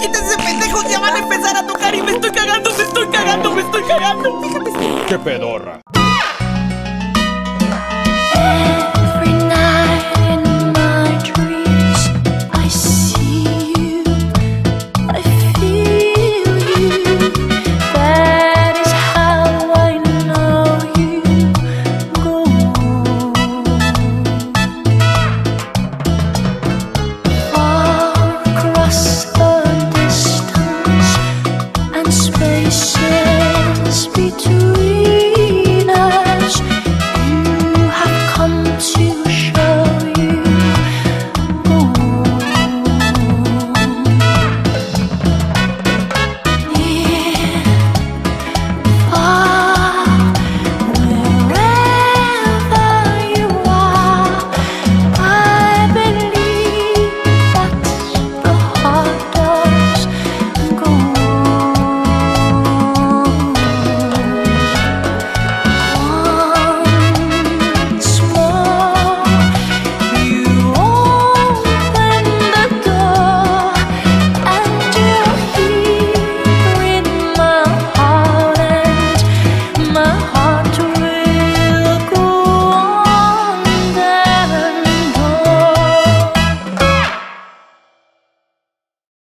¡Quítense, pendejos! ¡Ya van a empezar a tocar y me estoy cagando, me estoy cagando, me estoy cagando! ¡Qué pedorra! spaces between